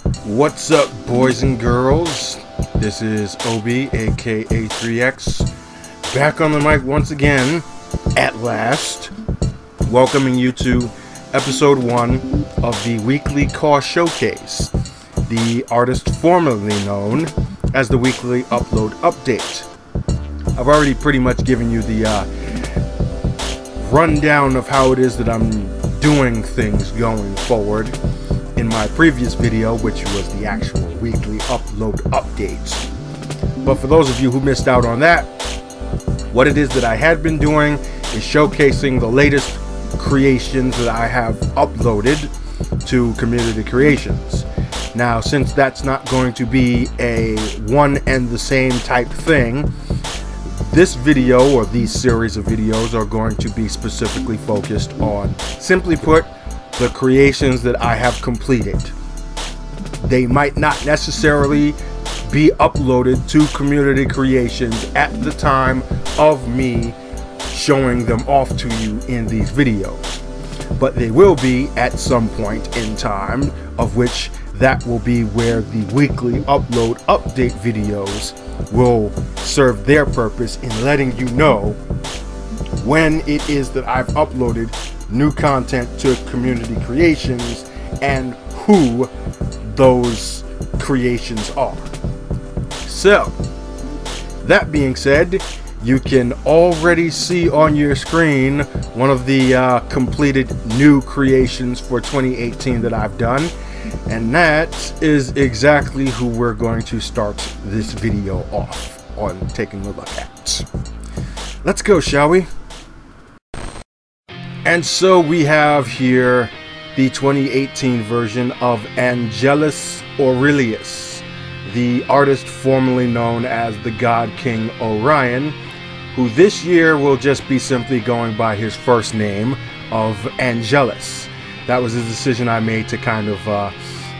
What's up, boys and girls? This is Obie, aka 3X, back on the mic once again, at last, welcoming you to episode one of the weekly CAW showcase, the artist formerly known as the weekly upload update. I've already pretty much given you the uh, rundown of how it is that I'm doing things going forward in my previous video, which was the actual weekly upload updates. But for those of you who missed out on that, what it is that I had been doing is showcasing the latest creations that I have uploaded to Community Creations. Now, since that's not going to be a one and the same type thing, this video or these series of videos are going to be specifically focused on, simply put, the creations that I have completed. They might not necessarily be uploaded to community creations at the time of me showing them off to you in these videos. But they will be at some point in time, of which that will be where the weekly upload update videos will serve their purpose in letting you know when it is that I've uploaded new content to community creations and who those creations are. So, that being said, you can already see on your screen one of the uh, completed new creations for 2018 that I've done. And that is exactly who we're going to start this video off on taking a look at. Let's go, shall we? And so we have here the 2018 version of Angelus Aurelius, the artist formerly known as the God King Orion, who this year will just be simply going by his first name of Angelus. That was a decision I made to kind of uh,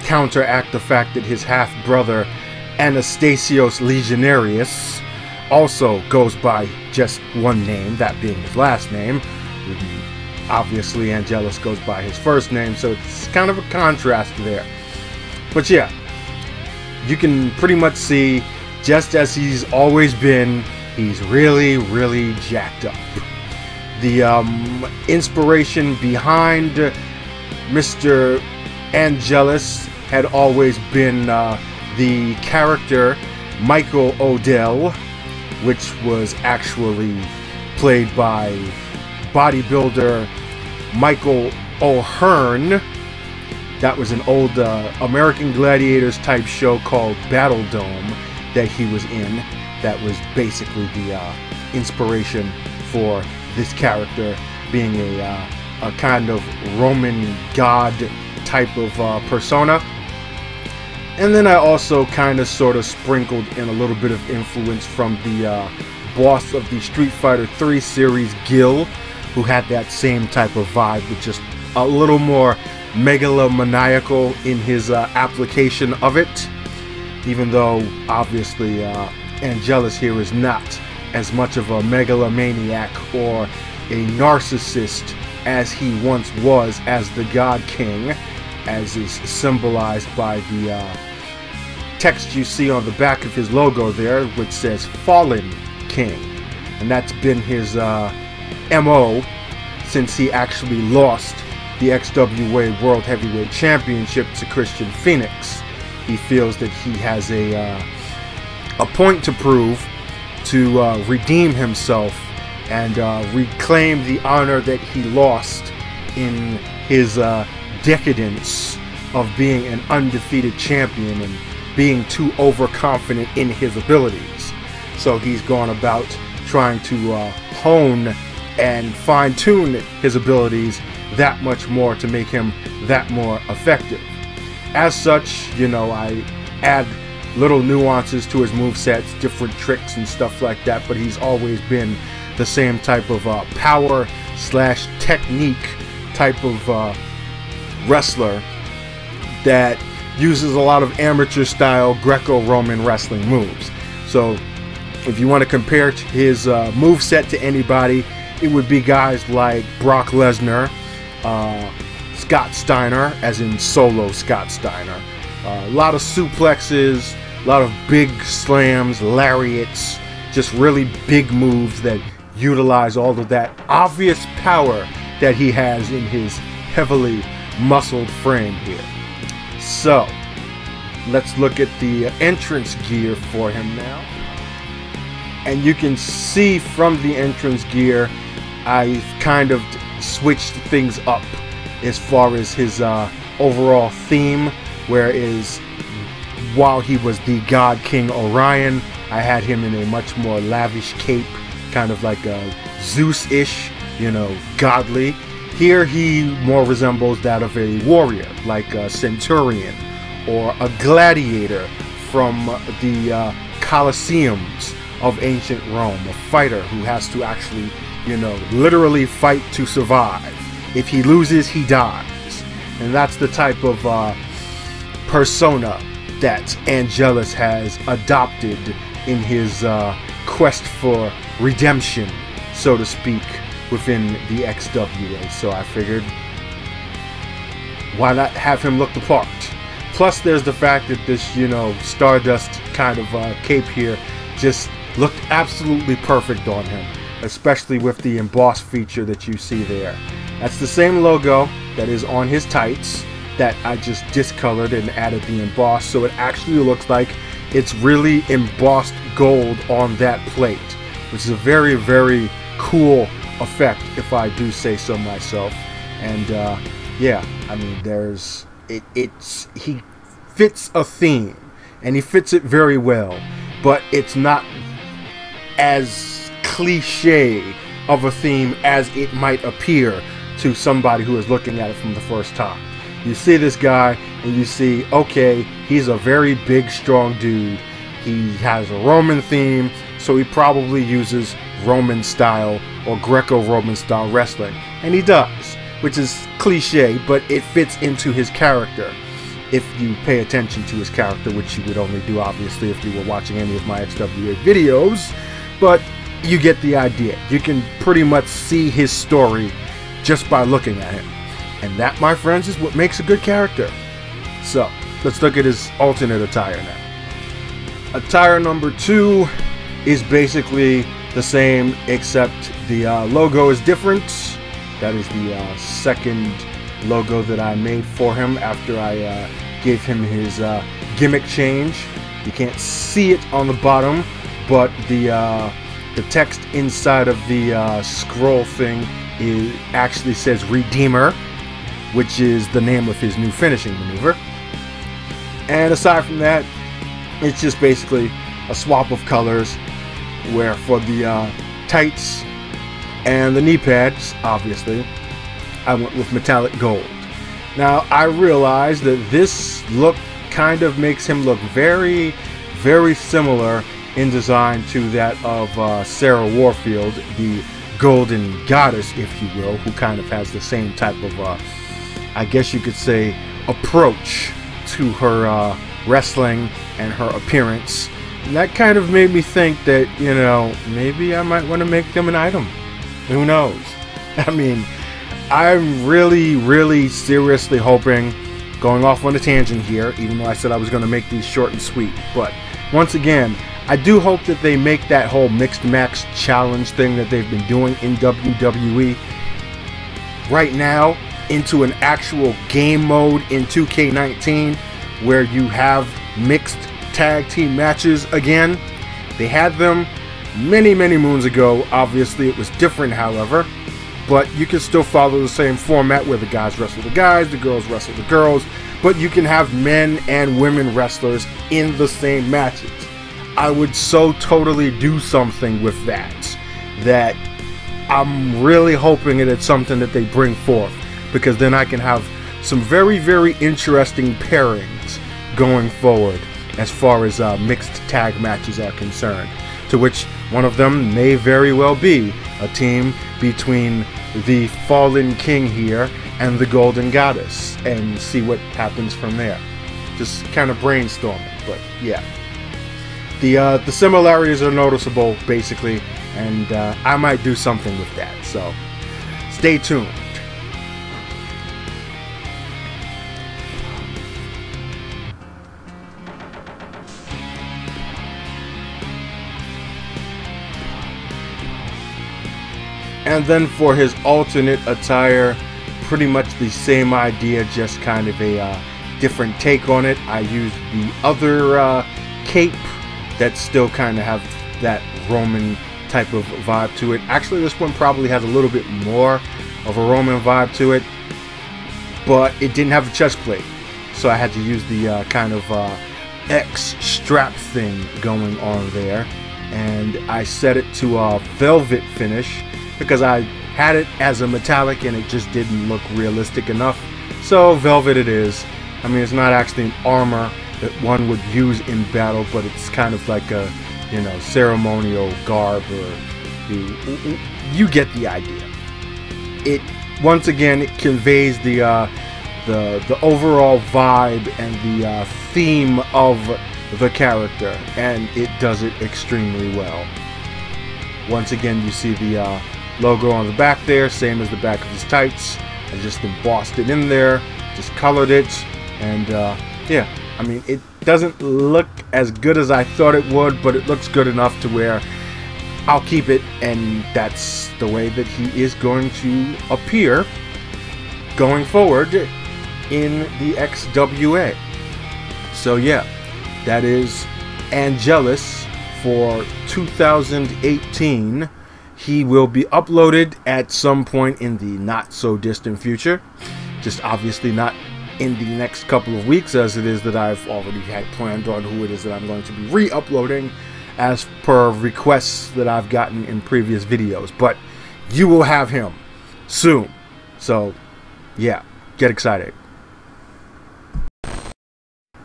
counteract the fact that his half brother, Anastasios Legionarius, also goes by just one name, that being his last name. Obviously, Angelus goes by his first name, so it's kind of a contrast there. But yeah, you can pretty much see, just as he's always been, he's really, really jacked up. The um, inspiration behind Mr. Angelus had always been uh, the character Michael Odell, which was actually played by bodybuilder Michael O'Hearn. That was an old uh, American Gladiators type show called Battle Dome that he was in. That was basically the uh, inspiration for this character being a, uh, a kind of Roman god type of uh, persona. And then I also kind of sort of sprinkled in a little bit of influence from the uh, boss of the Street Fighter 3 series, Gill, who had that same type of vibe, but just a little more megalomaniacal in his uh, application of it. Even though, obviously, uh, Angelus here is not as much of a megalomaniac or a narcissist as he once was as the God King, as is symbolized by the uh, text you see on the back of his logo there, which says Fallen King. And that's been his uh, MO since he actually lost the XWA World Heavyweight Championship to Christian Phoenix. He feels that he has a, uh, a point to prove to uh, redeem himself and uh, reclaim the honor that he lost in his uh, decadence of being an undefeated champion and being too overconfident in his abilities. So he's gone about trying to uh, hone and fine tune his abilities that much more to make him that more effective. As such, you know, I add little nuances to his move sets, different tricks and stuff like that, but he's always been the same type of uh, power slash technique type of uh, wrestler that uses a lot of amateur style Greco-Roman wrestling moves. So if you want to compare his uh, move set to anybody, it would be guys like Brock Lesnar, uh, Scott Steiner, as in solo Scott Steiner, Uh, a lot of suplexes, a lot of big slams, lariats, just really big moves that utilize all of that obvious power that he has in his heavily muscled frame here. So, let's look at the entrance gear for him now. And you can see from the entrance gear, I've kind of switched things up as far as his uh, overall theme, whereas while he was the God King Orion, I had him in a much more lavish cape, kind of like a Zeus-ish, you know, godly. Here he more resembles that of a warrior, like a centurion or a gladiator from the uh, Colosseums of ancient Rome, a fighter who has to actually, you know, literally fight to survive. If he loses, he dies. And that's the type of uh, persona that Angelus has adopted in his uh, quest for redemption, so to speak, within the XWA. So I figured, why not have him look the part? Plus, there's the fact that this, you know, Stardust kind of uh, cape here just looked absolutely perfect on him, especially with the emboss feature that you see there. That's the same logo that is on his tights that I just discolored and added the emboss so it actually looks like it's really embossed gold on that plate, which is a very, very cool effect if I do say so myself. And uh, yeah, I mean, there's it, it's he fits a theme and he fits it very well, but it's not as cliche of a theme as it might appear to somebody who is looking at it from the first time. You see this guy and you see, okay, he's a very big, strong dude. He has a Roman theme, so he probably uses Roman style or Greco Roman style wrestling. And he does, which is cliche, but it fits into his character if you pay attention to his character, which you would only do obviously if you were watching any of my XWA videos. But you get the idea. You can pretty much see his story just by looking at him. And that, my friends, is what makes a good character. So, let's look at his alternate attire now. Attire number two is basically the same, except the uh, logo is different. That is the uh, second logo that I made for him after I uh, gave him his uh, gimmick change. You can't see it on the bottom, but the uh, the text inside of the uh, scroll thing is actually says Redeemer, which is the name of his new finishing maneuver. And aside from that, it's just basically a swap of colors where for the uh, tights and the knee pads, obviously, I went with metallic gold. Now, I realize that this look kind of makes him look very, very similar in design to that of uh, Sarah Warfield, the golden goddess, if you will, who kind of has the same type of, uh, I guess you could say, approach to her uh, wrestling and her appearance. And that kind of made me think that, you know, maybe I might want to make them an item. Who knows? I mean, I'm really, really seriously hoping, going off on a tangent here, even though I said I was going to make these short and sweet, but once again, I do hope that they make that whole mixed match challenge thing that they've been doing in WWE right now into an actual game mode in 2K19 where you have mixed tag team matches again. They had them many, many moons ago. Obviously, it was different, however. But you can still follow the same format where the guys wrestle the guys, the girls wrestle the girls, but you can have men and women wrestlers in the same matches. I would so totally do something with that. That I'm really hoping that it's something that they bring forth because then I can have some very, very interesting pairings going forward as far as uh, mixed tag matches are concerned. To which one of them may very well be a team between the fallen king here and the golden goddess and see what happens from there. Just kind of brainstorming, but yeah the uh, the similarities are noticeable, basically, and uh, I might do something with that. So stay tuned. And then for his alternate attire, pretty much the same idea, just kind of a uh, different take on it. I used the other uh, cape that still kind of have that Roman type of vibe to it. Actually, this one probably has a little bit more of a Roman vibe to it, but it didn't have a chest plate. So I had to use the uh, kind of uh, X strap thing going on there. And I set it to a velvet finish because I had it as a metallic and it just didn't look realistic enough. So velvet it is. I mean, it's not actually an armor that one would use in battle, but it's kind of like a, you know, ceremonial garb or the, you get the idea. It once again it conveys the uh, the the overall vibe and the uh, theme of the character, and it does it extremely well. Once again, you see the uh, logo on the back there, same as the back of his tights. I just embossed it in there, just colored it, and uh, yeah, I mean, it doesn't look as good as I thought it would, but it looks good enough to where I'll keep it, and that's the way that he is going to appear going forward in the XWA. So, yeah, that is Angelus for 2018. He will be uploaded at some point in the not so distant future. Just obviously not in the next couple of weeks, as it is that I've already had planned on who it is that I'm going to be re uploading as per requests that I've gotten in previous videos. But you will have him soon. So, yeah, get excited.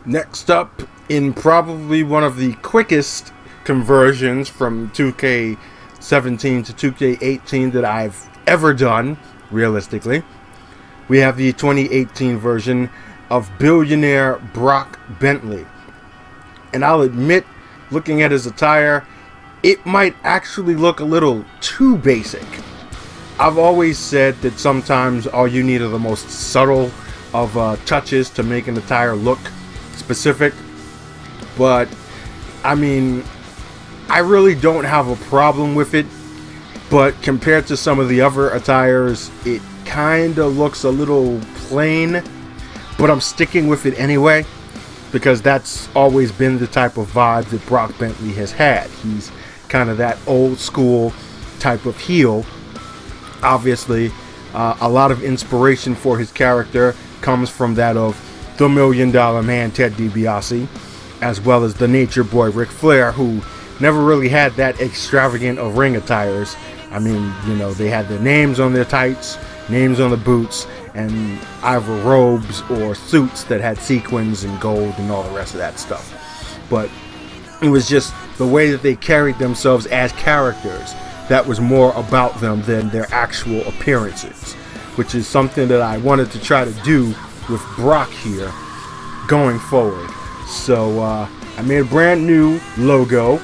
Next up, in probably one of the quickest conversions from 2K17 to 2K18 that I've ever done, realistically, we have the 2018 version of billionaire Brock Bentley. And I'll admit, looking at his attire, it might actually look a little too basic. I've always said that sometimes all you need are the most subtle of uh, touches to make an attire look specific, but I mean, I really don't have a problem with it. But compared to some of the other attires, it kind of looks a little plain. But I'm sticking with it anyway because that's always been the type of vibe that Brock Bentley has had. He's kind of that old school type of heel. Obviously, uh, a lot of inspiration for his character comes from that of the Million Dollar Man Ted DiBiase, as well as the Nature Boy Ric Flair, who never really had that extravagant of ring attires. I mean, you know, they had their names on their tights, names on the boots, and either robes or suits that had sequins and gold and all the rest of that stuff. But it was just the way that they carried themselves as characters that was more about them than their actual appearances, which is something that I wanted to try to do with Brock here going forward. So uh, I made a brand new logo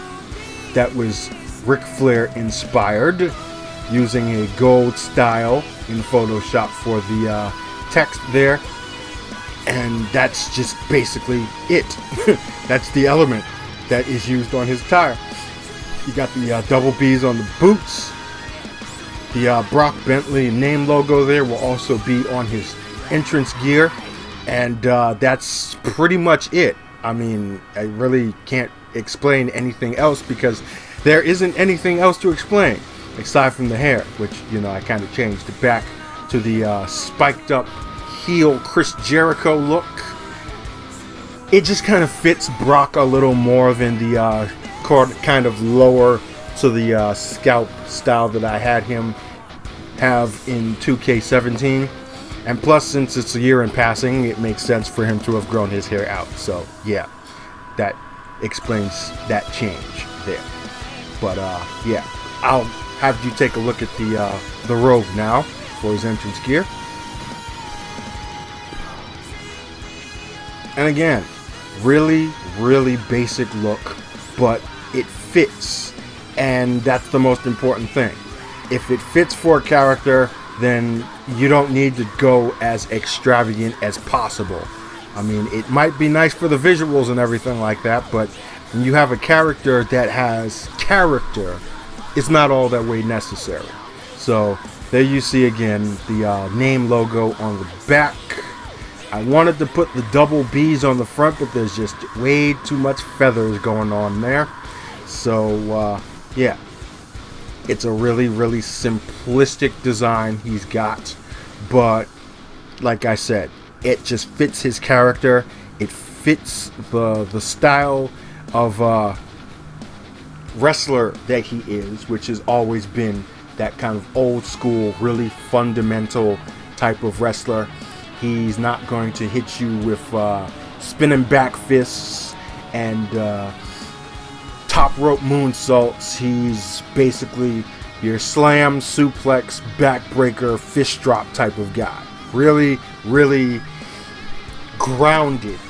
that was Ric Flair inspired using a gold style in Photoshop for the uh, text there. And that's just basically it. that's the element that is used on his tire. You got the uh, double B's on the boots. The uh, Brock Bentley name logo there will also be on his entrance gear. And uh, that's pretty much it. I mean, I really can't explain anything else because there isn't anything else to explain aside from the hair, which, you know, I kind of changed it back to the uh, spiked up heel Chris Jericho look. It just kind of fits Brock a little more than the uh, kind of lower to the uh, scalp style that I had him have in 2K17. And plus, since it's a year in passing, it makes sense for him to have grown his hair out. So, yeah, that explains that change there. But, uh, yeah, I'll have you take a look at the, uh, the robe now for his entrance gear. And again, really, really basic look, but it fits. And that's the most important thing. If it fits for a character, then you don't need to go as extravagant as possible. I mean, it might be nice for the visuals and everything like that, but when you have a character that has character, it's not all that way necessary. So there you see again the uh, name logo on the back. I wanted to put the double B's on the front, but there's just way too much feathers going on there. So uh, yeah, it's a really, really simplistic design he's got, but like I said, it just fits his character. It fits the the style of uh, wrestler that he is, which has always been that kind of old school, really fundamental type of wrestler. He's not going to hit you with uh, spinning back fists and uh, top rope moonsaults. He's basically your slam, suplex, backbreaker, fish drop type of guy. Really, really grounded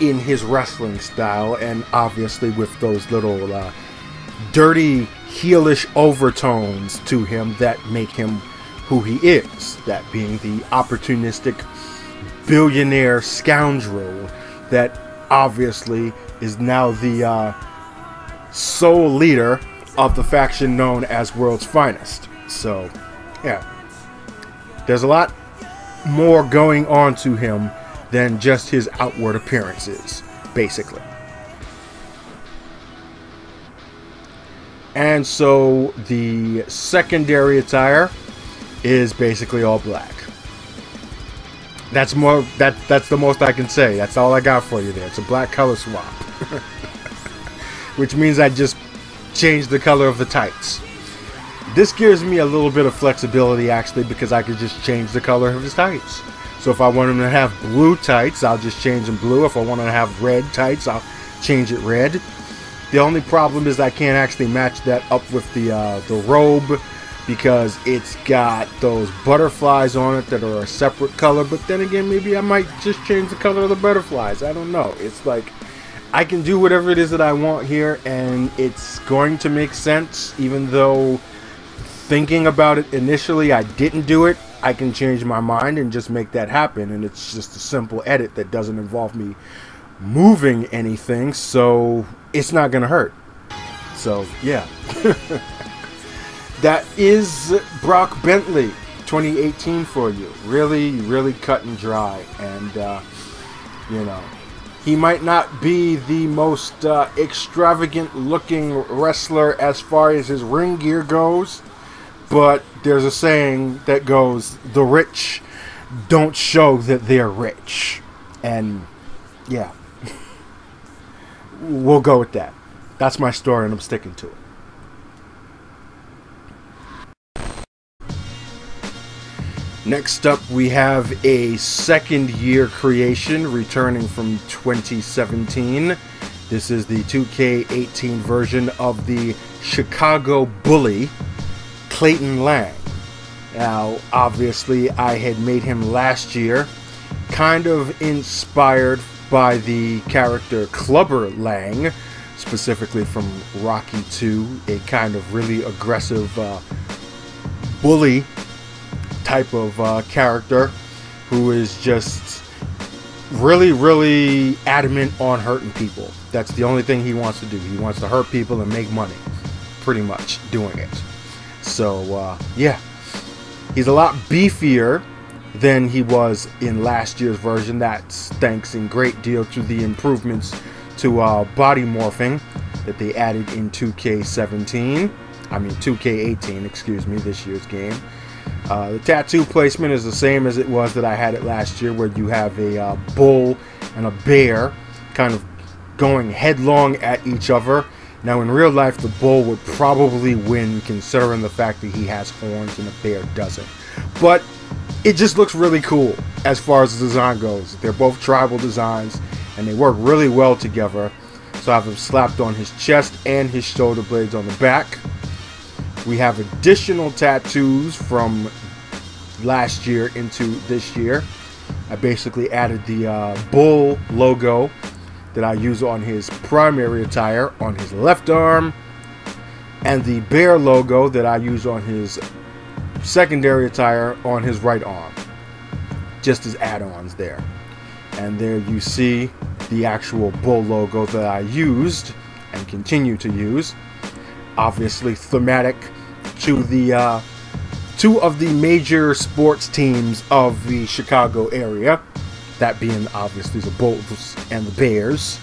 in his wrestling style, and obviously with those little uh, dirty, heelish overtones to him that make him who he is. That being the opportunistic billionaire scoundrel that obviously is now the uh, sole leader of the faction known as World's Finest. So, yeah. There's a lot more going on to him than just his outward appearances, basically. And so the secondary attire is basically all black. That's more that that's the most I can say. That's all I got for you there. It's a black color swap. Which means I just changed the color of the tights. This gives me a little bit of flexibility actually because I could just change the color of his tights. So if I want him to have blue tights, I'll just change them blue. If I want him to have red tights, I'll change it red. The only problem is I can't actually match that up with the uh, the robe because it's got those butterflies on it that are a separate color. But then again, maybe I might just change the color of the butterflies. I don't know. It's like I can do whatever it is that I want here, and it's going to make sense, even though thinking about it initially, I didn't do it. I can change my mind and just make that happen. And it's just a simple edit that doesn't involve me moving anything. So it's not going to hurt. So, yeah. that is Brock Bentley 2018 for you. Really, really cut and dry. And, uh, you know, he might not be the most uh, extravagant looking wrestler as far as his ring gear goes but there's a saying that goes, the rich don't show that they're rich. And yeah, we'll go with that. That's my story, and I'm sticking to it. Next up, we have a second year creation returning from 2017. This is the 2K18 version of the Chicago Bully. Clayton Lang. Now, obviously, I had made him last year, kind of inspired by the character Clubber Lang, specifically from Rocky 2, a kind of really aggressive uh, bully type of uh, character who is just really, really adamant on hurting people. That's the only thing he wants to do. He wants to hurt people and make money, pretty much doing it. So, uh, yeah. He's a lot beefier than he was in last year's version. That's thanks in great deal to the improvements to uh, body morphing that they added in 2K17. I mean 2K18, excuse me, this year's game. Uh, the tattoo placement is the same as it was that I had it last year, where you have a uh, bull and a bear kind of going headlong at each other now, in real life, the bull would probably win considering the fact that he has horns and the bear doesn't. But it just looks really cool as far as the design goes. They're both tribal designs and they work really well together. So I have them slapped on his chest and his shoulder blades on the back. We have additional tattoos from last year into this year. I basically added the uh, bull logo that I use on his primary attire on his left arm, and the bear logo that I use on his secondary attire on his right arm. Just as add-ons there. And there you see the actual bull logo that I used and continue to use. Obviously thematic to the uh, two of the major sports teams of the Chicago area. That being obviously the Bulls and the Bears.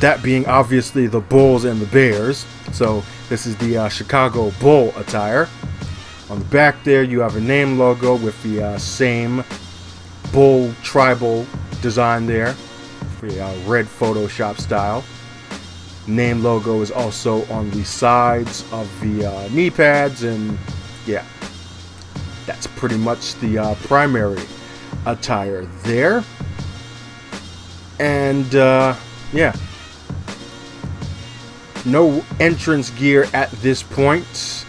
That being obviously the Bulls and the Bears. So this is the uh, Chicago Bull attire. On the back there, you have a name logo with the uh, same bull tribal design there, the uh, red Photoshop style. Name logo is also on the sides of the uh, knee pads, and yeah, that's pretty much the uh, primary attire there. And uh, yeah, no entrance gear at this point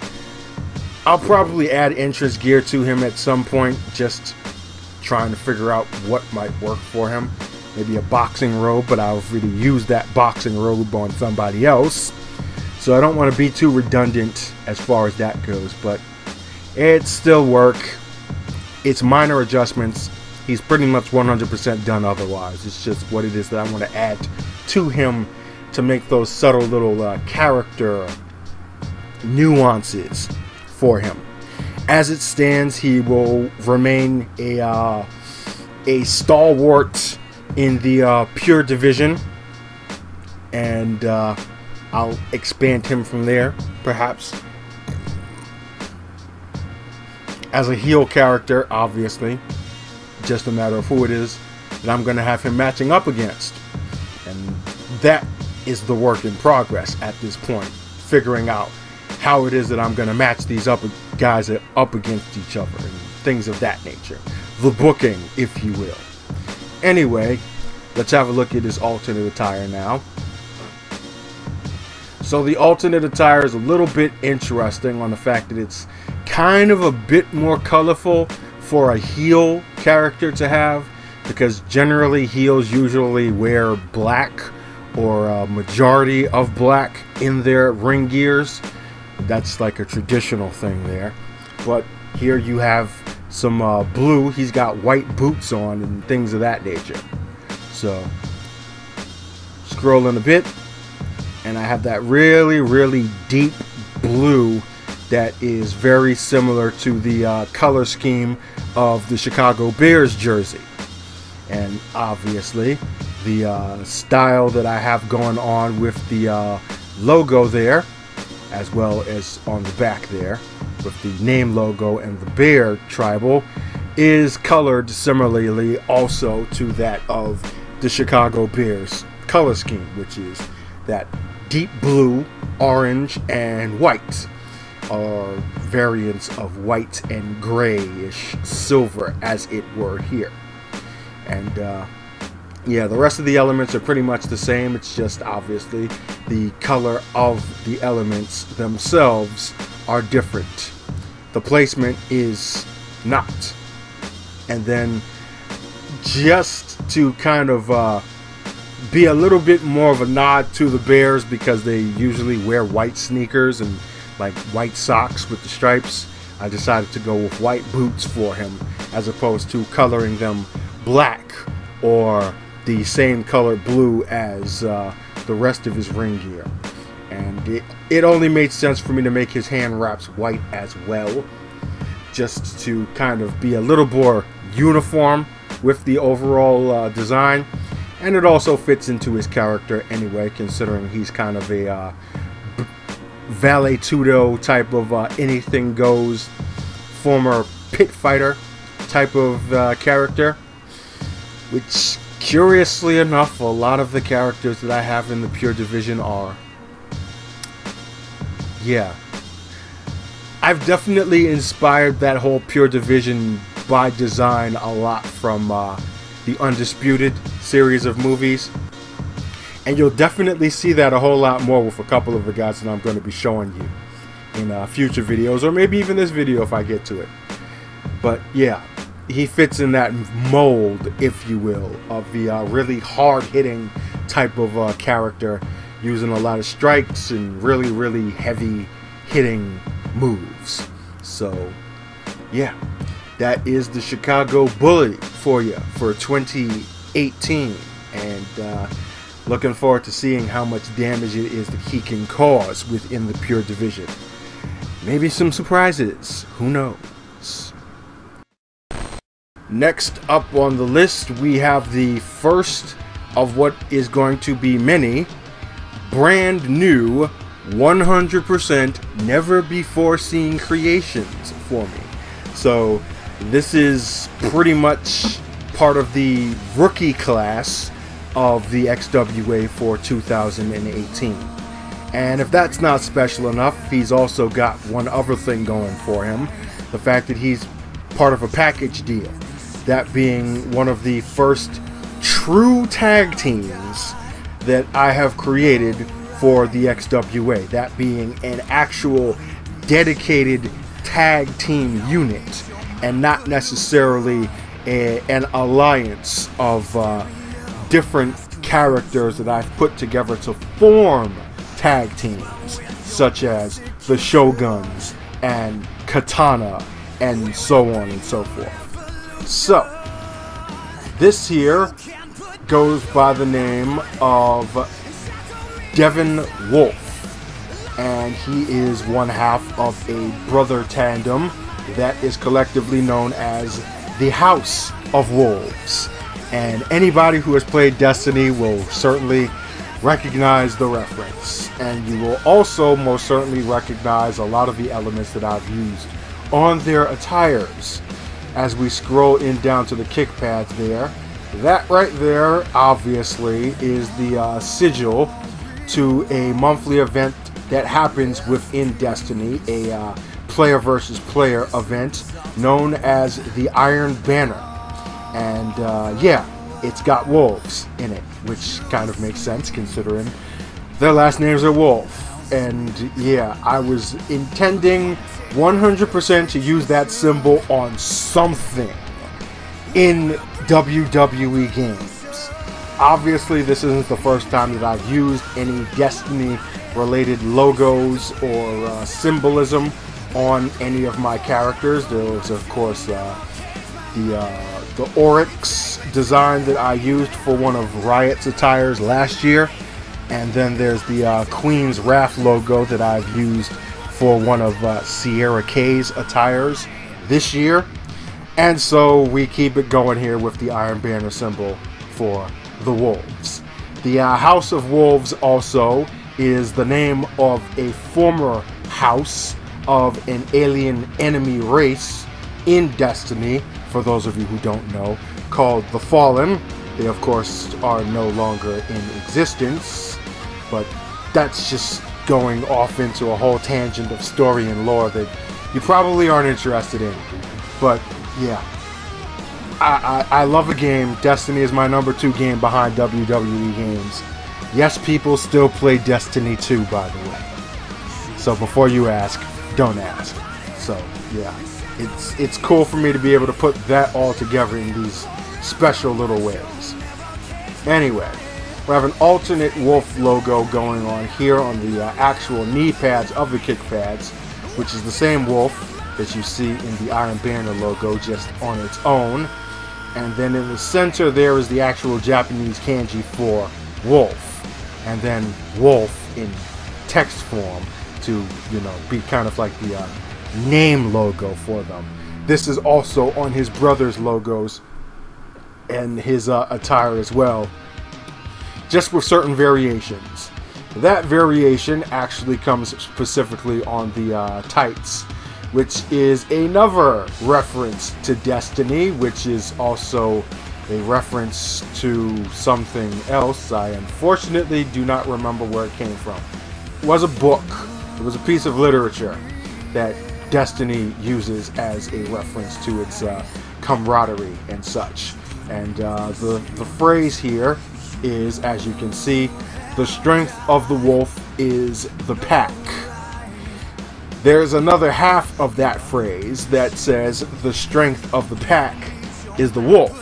I'll probably add entrance gear to him at some point, just trying to figure out what might work for him. Maybe a boxing robe, but I'll really use that boxing robe on somebody else. So I don't want to be too redundant as far as that goes, but it still work. It's minor adjustments. He's pretty much 100% done otherwise. It's just what it is that I want to add to him to make those subtle little uh, character nuances for him. As it stands, he will remain a uh, a stalwart in the uh, pure division, and uh, I'll expand him from there, perhaps. As a heel character, obviously, just a matter of who it is that I'm going to have him matching up against, and that is the work in progress at this point, figuring out how it is that I'm going to match these up guys up against each other and things of that nature. The booking, if you will. Anyway, let's have a look at his alternate attire now. So the alternate attire is a little bit interesting on the fact that it's kind of a bit more colorful for a heel character to have because generally heels usually wear black or a majority of black in their ring gears that's like a traditional thing there. But here you have some uh, blue. He's got white boots on and things of that nature. So, scrolling a bit, and I have that really, really deep blue that is very similar to the uh, color scheme of the Chicago Bears jersey. And obviously, the uh, style that I have going on with the uh, logo there as well as on the back there with the name logo and the bear tribal is colored similarly also to that of the Chicago Bears color scheme, which is that deep blue, orange, and white are variants of white and grayish silver, as it were here. And uh, yeah, the rest of the elements are pretty much the same. It's just obviously the color of the elements themselves are different. The placement is not. And then just to kind of uh, be a little bit more of a nod to the Bears because they usually wear white sneakers and like white socks with the stripes, I decided to go with white boots for him as opposed to coloring them black or the same color blue as uh, the rest of his ring gear. And it, it only made sense for me to make his hand wraps white as well, just to kind of be a little more uniform with the overall uh, design. And it also fits into his character anyway, considering he's kind of a uh, vale tudo type of uh, anything goes, former pit fighter type of uh, character, which Curiously enough, a lot of the characters that I have in the Pure Division are. Yeah. I've definitely inspired that whole Pure Division by design a lot from uh, the Undisputed series of movies. And you'll definitely see that a whole lot more with a couple of the guys that I'm going to be showing you in uh, future videos, or maybe even this video if I get to it. But yeah, he fits in that mold, if you will, of the uh, really hard-hitting type of uh, character, using a lot of strikes and really, really heavy hitting moves. So, yeah, that is the Chicago Bully for you for 2018, and uh, looking forward to seeing how much damage it is that he can cause within the pure division. maybe some surprises. Who knows? Next up on the list, we have the first of what is going to be many brand new 100% never before seen creations for me. So, this is pretty much part of the rookie class of the XWA for 2018. And if that's not special enough, he's also got one other thing going for him the fact that he's part of a package deal. That being one of the first true tag teams that I have created for the XWA. That being an actual dedicated tag team unit and not necessarily a, an alliance of uh, different characters that I've put together to form tag teams, such as the Shoguns and Katana, and so on and so forth. So, this here goes by the name of Devon Wolf, and he is one half of a brother tandem that is collectively known as the House of Wolves. And anybody who has played Destiny will certainly recognize the reference. And you will also most certainly recognize a lot of the elements that I've used on their attires. As we scroll in down to the kick pads there, that right there obviously is the uh, sigil to a monthly event that happens within Destiny, a uh, player versus player event known as the Iron Banner. And uh, yeah, it's got wolves in it, which kind of makes sense considering their last names are Wolf. And yeah, I was intending 100% to use that symbol on something in WWE games. Obviously, this isn't the first time that I've used any Destiny related logos or uh, symbolism on any of my characters. There was, of course, uh, the uh, the Oryx design that I used for one of Riot's attires last year, and then there's the uh, Queen's Wrath logo that I've used for one of uh, Sierra K's attires this year. And so we keep it going here with the Iron Banner symbol for the Wolves. The uh, House of Wolves also is the name of a former house of an alien enemy race in Destiny, for those of you who don't know, called the Fallen. They, of course, are no longer in existence, but that's just going off into a whole tangent of story and lore that you probably aren't interested in. But yeah, I, I, I love a game. Destiny is my number two game behind WWE games. Yes, people still play Destiny 2, by the way. So before you ask, don't ask. So yeah, it's it's cool for me to be able to put that all together in these special little ways. Anyway, we have an alternate wolf logo going on here on the uh, actual knee pads of the kick pads, which is the same wolf that you see in the Iron Banner logo just on its own. And then in the center there is the actual Japanese kanji for wolf. And then wolf in text form to, you know, be kind of like the uh, name logo for them. This is also on his brother's logos and his uh, attire as well, just with certain variations. That variation actually comes specifically on the uh, tights, which is another reference to Destiny, which is also a reference to something else. I unfortunately do not remember where it came from. It was a book it was a piece of literature that Destiny uses as a reference to its uh, camaraderie and such. And uh, the, the phrase here is, as you can see, the strength of the wolf is the pack. There's another half of that phrase that says the strength of the pack is the wolf.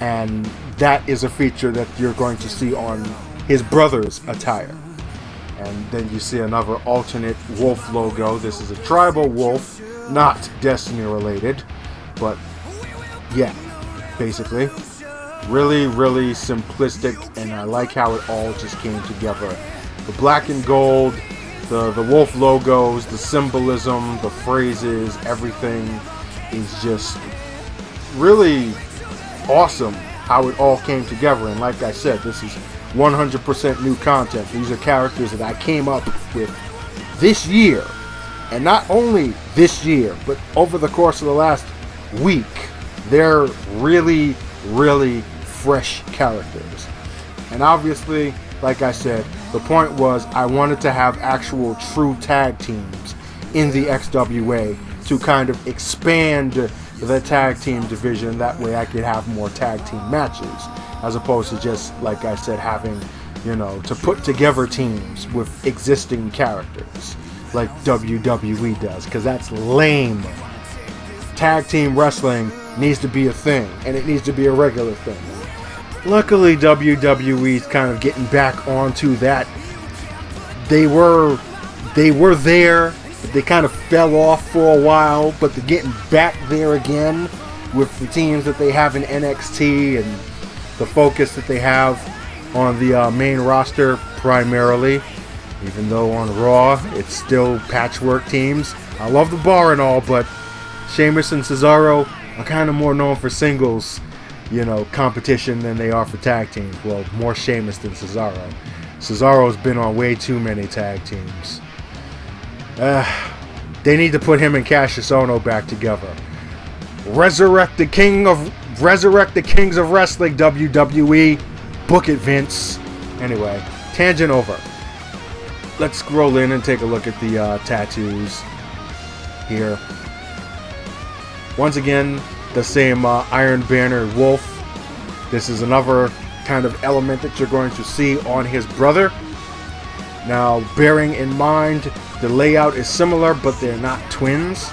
And that is a feature that you're going to see on his brother's attire. And then you see another alternate wolf logo. This is a tribal wolf, not Destiny related, but yeah, basically. Really, really simplistic, and I like how it all just came together. The black and gold the the wolf logos, the symbolism, the phrases, everything is just really awesome how it all came together. And like I said, this is 100% new content. These are characters that I came up with this year. And not only this year, but over the course of the last week, they're really, really fresh characters. And obviously, like I said, the point was I wanted to have actual true tag teams in the XWA to kind of expand the tag team division. That way I could have more tag team matches as opposed to just, like I said, having, you know, to put together teams with existing characters like WWE does because that's lame. Tag team wrestling needs to be a thing and it needs to be a regular thing. Luckily, WWE's kind of getting back onto that. They were, they were there. They kind of fell off for a while, but they're getting back there again with the teams that they have in NXT and the focus that they have on the uh, main roster primarily. Even though on Raw it's still patchwork teams. I love the bar and all, but Sheamus and Cesaro are kind of more known for singles you know, competition than they are for tag teams. Well, more Sheamus than Cesaro. Cesaro's been on way too many tag teams. Uh, they need to put him and Kassius Ohno back together. Resurrect the king of resurrect the kings of wrestling WWE. Book it, Vince. Anyway, tangent over. Let's scroll in and take a look at the uh, tattoos here. Once again, the same uh, Iron Banner Wolf. This is another kind of element that you're going to see on his brother. Now, bearing in mind, the layout is similar, but they're not twins.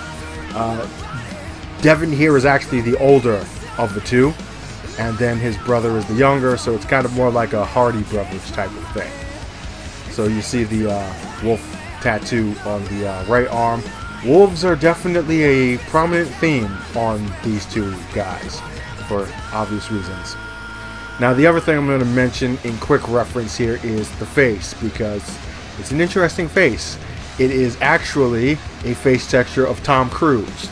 Uh, Devon here is actually the older of the two, and then his brother is the younger, so it's kind of more like a Hardy Brothers type of thing. So you see the uh, wolf tattoo on the uh, right arm, Wolves are definitely a prominent theme on these two guys for obvious reasons. Now, the other thing I'm going to mention in quick reference here is the face because it's an interesting face. It is actually a face texture of Tom Cruise.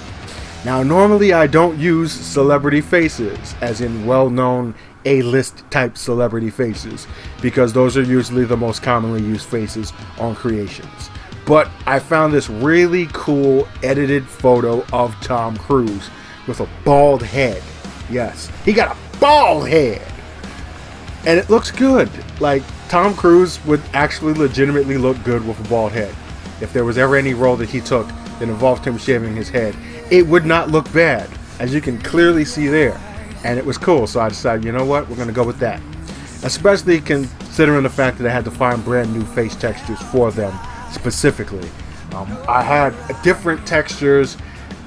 Now, normally I don't use celebrity faces, as in well known A list type celebrity faces, because those are usually the most commonly used faces on creations. But I found this really cool edited photo of Tom Cruise with a bald head. Yes, he got a bald head. And it looks good. Like, Tom Cruise would actually legitimately look good with a bald head. If there was ever any role that he took that involved him shaving his head, it would not look bad, as you can clearly see there. And it was cool, so I decided, you know what, we're going to go with that. Especially considering the fact that I had to find brand new face textures for them specifically. Um, I had different textures.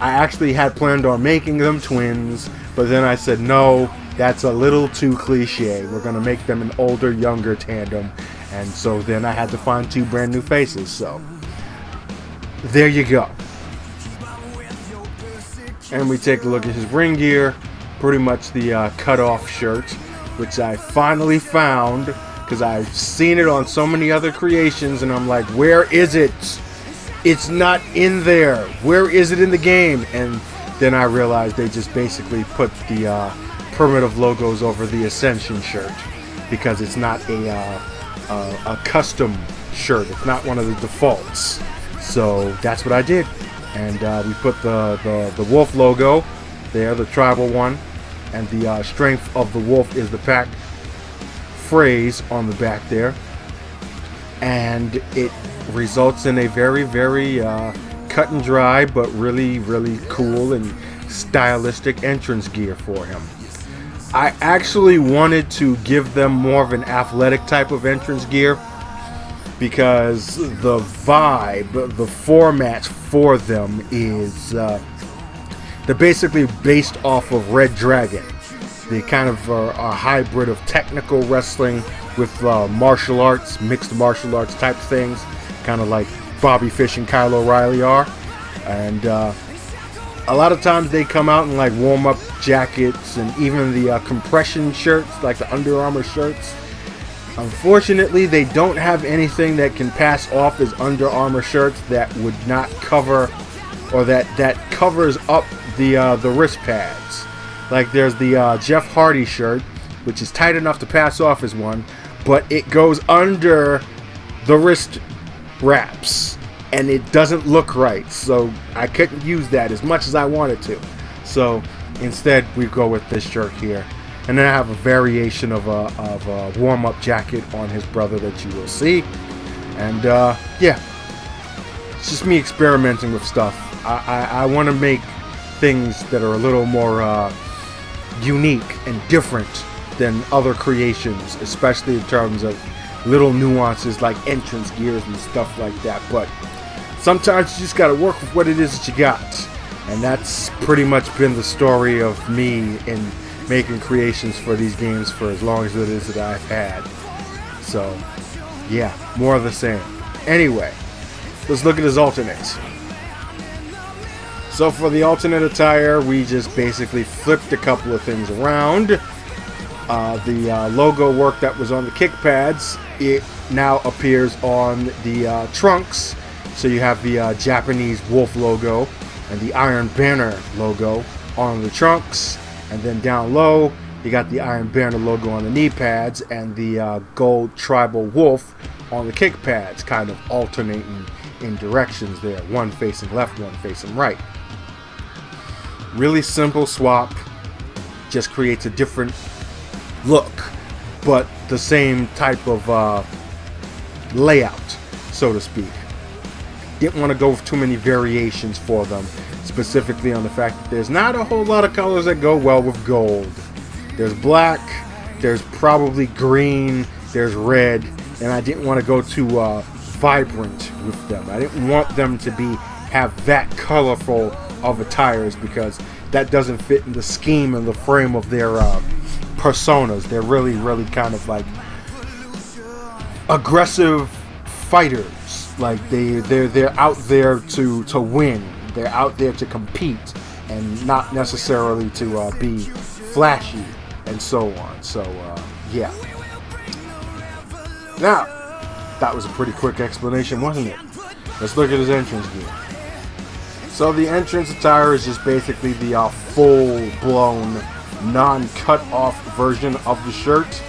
I actually had planned on making them twins, but then I said, no, that's a little too cliche. We're going to make them an older, younger tandem. And so then I had to find two brand new faces. So there you go. And we take a look at his ring gear. Pretty much the uh, cut off shirt, which I finally found because I've seen it on so many other creations and I'm like, where is it? It's not in there. Where is it in the game? And then I realized they just basically put the uh, primitive logos over the Ascension shirt because it's not a, uh, a, a custom shirt. It's not one of the defaults. So that's what I did. And uh, we put the, the, the wolf logo there, the tribal one. And the uh, strength of the wolf is the pack phrase on the back there. And it results in a very very uh, cut and dry but really really cool and stylistic entrance gear for him. I actually wanted to give them more of an athletic type of entrance gear because the vibe the format for them is uh, they're basically based off of Red Dragon they kind of are a hybrid of technical wrestling with uh, martial arts, mixed martial arts type things, kind of like Bobby Fish and Kyle O'Reilly are. And uh, a lot of times they come out in like warm up jackets and even the uh, compression shirts, like the Under Armour shirts. Unfortunately, they don't have anything that can pass off as Under Armour shirts that would not cover or that that covers up the uh, the wrist pads. Like there's the uh, Jeff Hardy shirt, which is tight enough to pass off as one, but it goes under the wrist wraps and it doesn't look right. So I couldn't use that as much as I wanted to. So instead, we go with this shirt here. And then I have a variation of a, of a warm-up jacket on his brother that you will see. And uh, yeah, it's just me experimenting with stuff. I, I, I want to make things that are a little more uh, unique and different than other creations, especially in terms of little nuances like entrance gears and stuff like that. But sometimes you just got to work with what it is that you got. And that's pretty much been the story of me in making creations for these games for as long as it is that I've had. So, yeah, more of the same. Anyway, let's look at his alternates. So for the alternate attire, we just basically flipped a couple of things around. Uh, the uh, logo work that was on the kick pads, it now appears on the uh, trunks. So you have the uh, Japanese wolf logo and the Iron Banner logo on the trunks. And then down low, you got the Iron Banner logo on the knee pads and the uh, gold tribal wolf on the kick pads, kind of alternating in directions there. One facing left, one facing right. Really simple swap. Just creates a different look, but the same type of uh, layout, so to speak. Didn't want to go with too many variations for them, specifically on the fact that there's not a whole lot of colors that go well with gold. There's black, there's probably green, there's red, and I didn't want to go too uh, vibrant with them. I didn't want them to be have that colorful of attires because that doesn't fit in the scheme and the frame of their uh, personas. They're really, really kind of like aggressive fighters. Like they they're they're out there to to win. They're out there to compete and not necessarily to uh, be flashy and so on. So uh, yeah. Now that was a pretty quick explanation, wasn't it? Let's look at his entrance gear. So the entrance attire is just basically the uh, full-blown non-cut off version of the shirt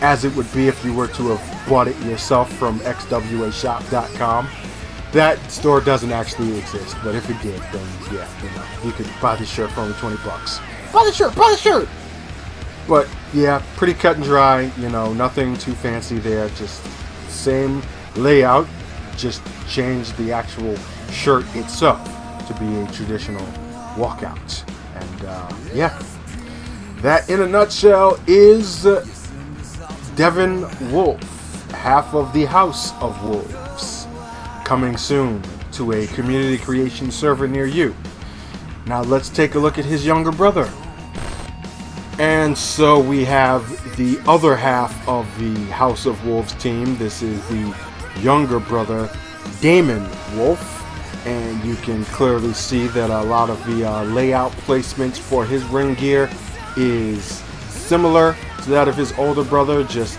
as it would be if you were to have bought it yourself from xwashop.com. That store doesn't actually exist, but if it did, then yeah, you know, you could buy the shirt for only 20 bucks. Buy the shirt, buy the shirt! But yeah, pretty cut and dry, you know, nothing too fancy there, just same layout, just change the actual shirt itself to be a traditional walkout. And uh, yeah, that, in a nutshell, is Devon Wolf, half of the House of Wolves, coming soon to a community creation server near you. Now let's take a look at his younger brother. And so we have the other half of the House of Wolves team. This is the younger brother, Damon Wolf. And you can clearly see that a lot of the uh, layout placements for his ring gear is similar to that of his older brother, just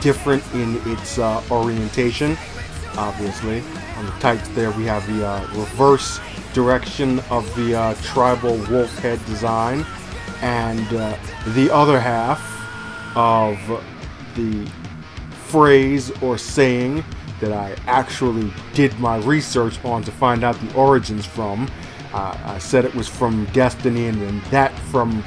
different in its uh, orientation. Obviously, on the tights there we have the uh, reverse direction of the uh, tribal wolf head design, and uh, the other half of the phrase or saying that I actually did my research on to find out the origins from. Uh, I said it was from Destiny, and then that from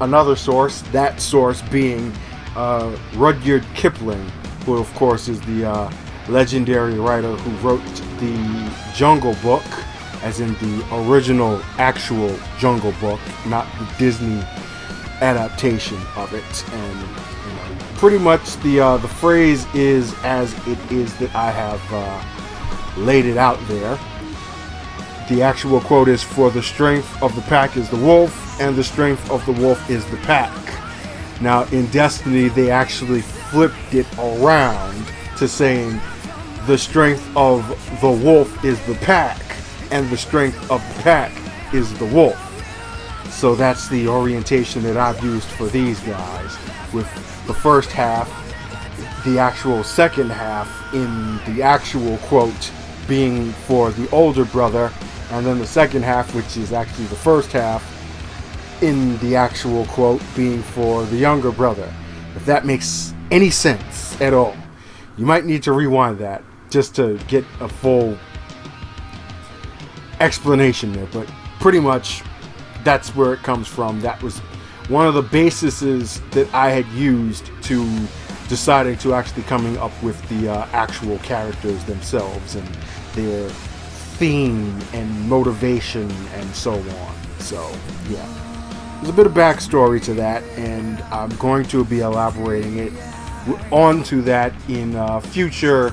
another source, that source being uh, Rudyard Kipling, who of course is the uh, legendary writer who wrote the Jungle Book, as in the original actual Jungle Book, not the Disney adaptation of it. And pretty much the uh, the phrase is as it is that I have uh, laid it out there. The actual quote is, For the strength of the pack is the wolf, and the strength of the wolf is the pack. Now, in Destiny, they actually flipped it around to saying, The strength of the wolf is the pack, and the strength of the pack is the wolf. So that's the orientation that I've used for these guys, with the first half the actual second half in the actual quote being for the older brother, and then the second half, which is actually the first half, in the actual quote being for the younger brother. If that makes any sense at all, you might need to rewind that just to get a full explanation there. But pretty much that's where it comes from. That was one of the bases that I had used to deciding to actually coming up with the uh, actual characters themselves and their theme and motivation and so on. So, yeah. There's a bit of backstory to that, and I'm going to be elaborating it onto that in uh, future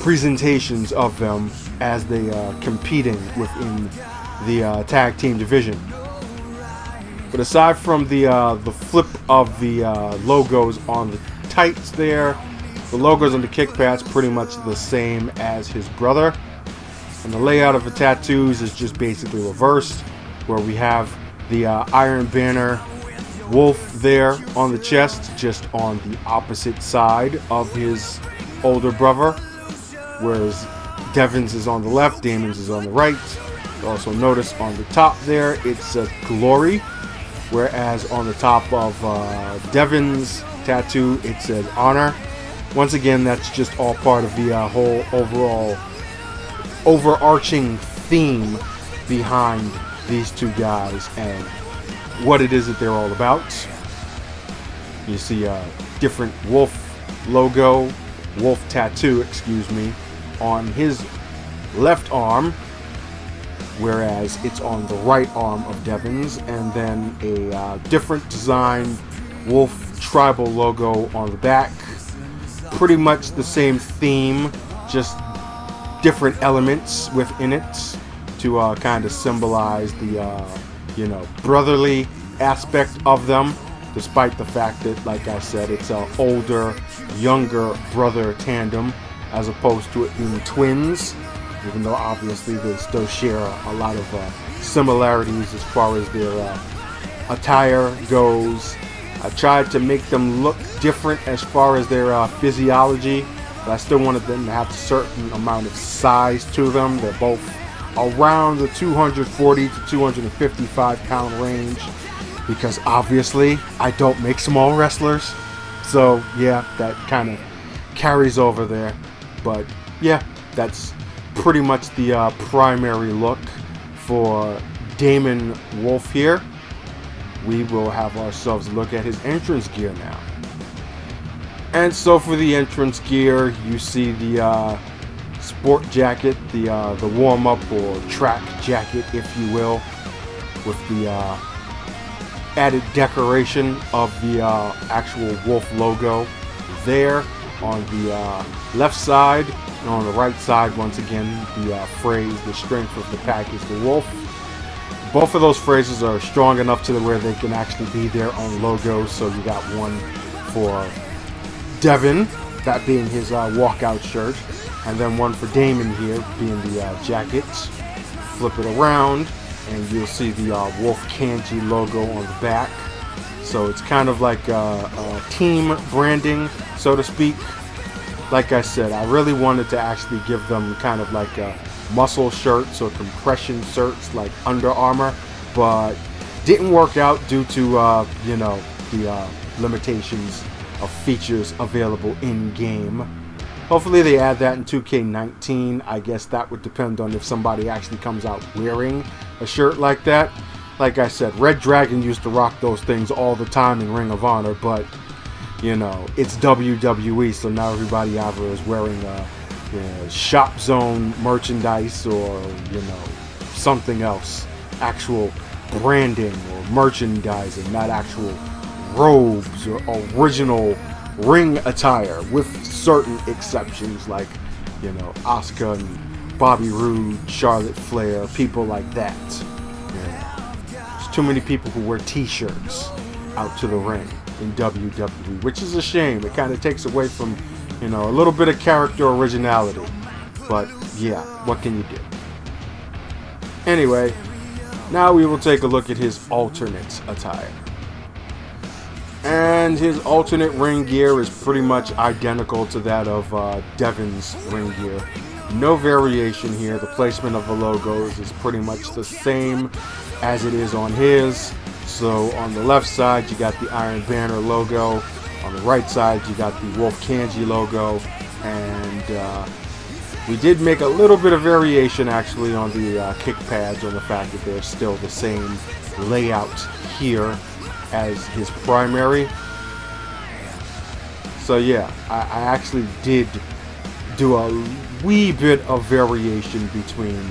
presentations of them as they are competing within the uh, tag team division. But aside from the uh, the flip of the uh, logos on the tights there, the logos on the kick pads pretty much the same as his brother. And the layout of the tattoos is just basically reversed, where we have the uh, Iron Banner wolf there on the chest, just on the opposite side of his older brother, whereas Devon's is on the left, Damon's is on the right. Also notice on the top there, it's a Glory, whereas on the top of uh, Devon's tattoo, it says Honor. Once again, that's just all part of the uh, whole overall overarching theme behind these two guys and what it is that they're all about. You see a different wolf logo, wolf tattoo, excuse me, on his left arm, whereas it's on the right arm of Devon's, and then a uh, different design wolf tribal logo on the back. Pretty much the same theme, just different elements within it to uh, kind of symbolize the, uh, you know, brotherly aspect of them, despite the fact that, like I said, it's an older, younger brother tandem as opposed to it being twins, even though obviously they still share a, lot of uh, similarities as far as their uh, attire goes. I tried to make them look different as far as their uh, physiology, but I still wanted them to have a certain amount of size to them. They're both around the 240 to 255 pound range because obviously I don't make small wrestlers. So, yeah, that kind of carries over there. But yeah, that's pretty much the uh, primary look for Damon Wolf here. We will have ourselves look at his entrance gear now. And so for the entrance gear, you see the uh, sport jacket, the uh, the warm up or track jacket, if you will, with the uh, added decoration of the uh, actual Wolf logo there on the uh, left side and on the right side once again the uh, phrase the strength of the pack is the wolf. Both of those phrases are strong enough to where they can actually be their own logo. So you got one for Devon that being his uh, walkout shirt and then one for Damon here being the uh, jacket flip it around and you'll see the uh, Wolf Kanji logo on the back. So it's kind of like a, a team branding, so to speak. Like I said, I really wanted to actually give them kind of like a muscle shirts or compression shirts like Under Armour, but didn't work out due to, uh, you know, the uh, limitations of features available in game. Hopefully they add that in 2K19. I guess that would depend on if somebody actually comes out wearing a shirt like that like I said, Red Dragon used to rock those things all the time in Ring of Honor, but you know, it's WWE, so now everybody either is wearing a you know, shop zone merchandise or you know something else, actual branding or merchandising, not actual robes or original ring attire, with certain exceptions like you know Asuka and Bobby Roode, Charlotte Flair, people like that. There's too many people who wear t-shirts out to the ring in WWE, which is a shame. It kind of takes away from, you know, a little bit of character originality. But yeah, what can you do? Anyway, now we will take a look at his alternate attire. And his alternate ring gear is pretty much identical to that of uh, Devon's ring gear. No variation here. The placement of the logos is pretty much the same as it is on his. So on the left side, you got the Iron Banner logo. On the right side, you got the Wolf Kanji logo. And uh, we did make a little bit of variation actually on the uh, kick pads on the fact that they're still the same layout here as his primary. So yeah, I, I actually did do a wee bit of variation between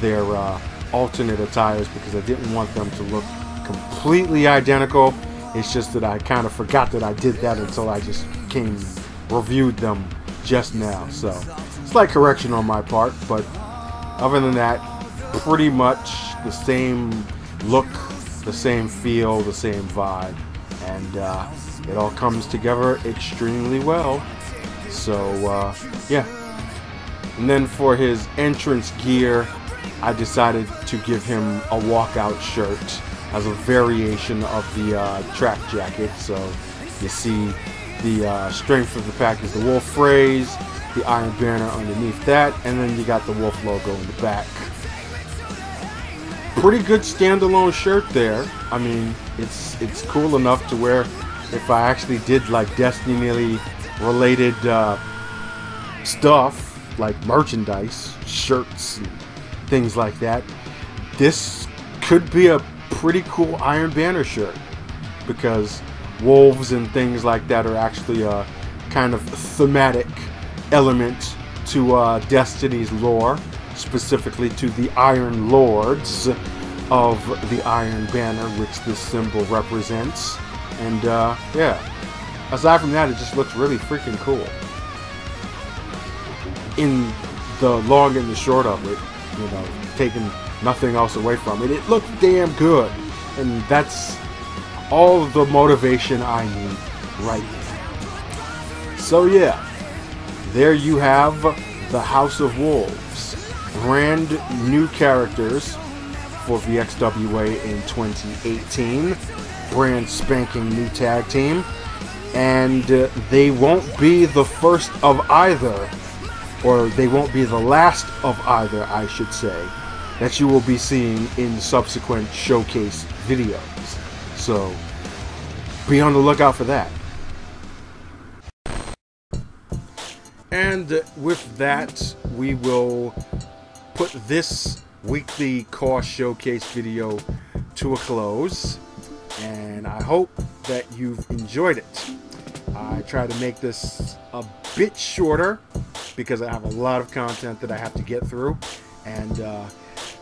their uh, alternate attires because I didn't want them to look completely identical. It's just that I kind of forgot that I did that until I just came reviewed them just now. So slight correction on my part, but other than that, pretty much the same look, the same feel, the same vibe, and uh, it all comes together extremely well. So uh, yeah. And then for his entrance gear, I decided to give him a walkout shirt as a variation of the uh, track jacket. So you see the uh, strength of the pack is the wolf phrase, the iron banner underneath that, and then you got the wolf logo in the back. Pretty good standalone shirt there. I mean, it's it's cool enough to where if I actually did like Destiny related uh, stuff, like merchandise, shirts, and things like that, this could be a pretty cool Iron Banner shirt because wolves and things like that are actually a kind of thematic element to uh, Destiny's lore, specifically to the Iron Lords of the Iron Banner, which this symbol represents. And uh, yeah, aside from that, it just looks really freaking cool. In the long and the short of it, you know, taking nothing else away from it, it looked damn good. And that's all the motivation I need right now. So yeah, there you have the House of Wolves. Brand new characters for VXWA in 2018. Brand spanking new tag team. And uh, they won't be the first of either, or they won't be the last of either, I should say, that you will be seeing in subsequent showcase videos. So be on the lookout for that. And with that, we will put this weekly CAW showcase video to a close. And I hope that you've enjoyed it. I try to make this a bit shorter because I have a lot of content that I have to get through. And uh,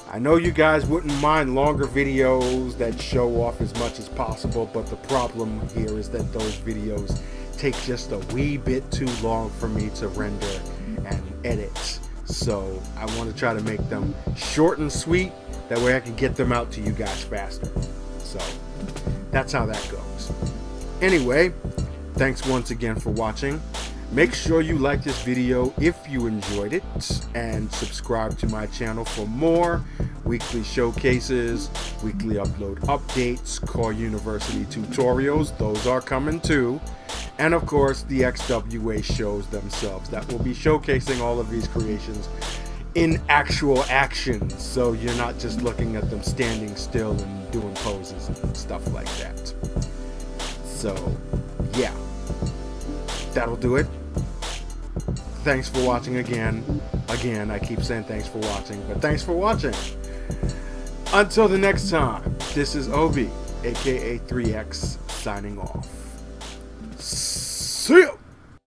I know you guys wouldn't mind longer videos that show off as much as possible, but the problem here is that those videos take just a wee bit too long for me to render and edit. So I want to try to make them short and sweet. That way I can get them out to you guys faster. So that's how that goes. Anyway, thanks once again for watching. Make sure you like this video if you enjoyed it and subscribe to my channel for more weekly showcases, weekly upload updates, CAW University tutorials, those are coming too. And of course, the XWA shows themselves that will be showcasing all of these creations in actual action. So you're not just looking at them standing still and doing poses and stuff like that. So, yeah that'll do it. Thanks for watching again. Again, I keep saying thanks for watching, but thanks for watching. Until the next time, this is Obie, aka 3X, signing off. See ya!